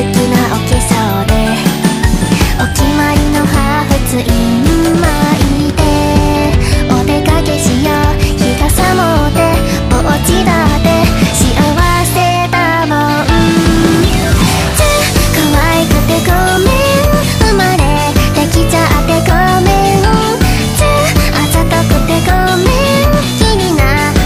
好きなおきそうでお決まりのハーフツインマイ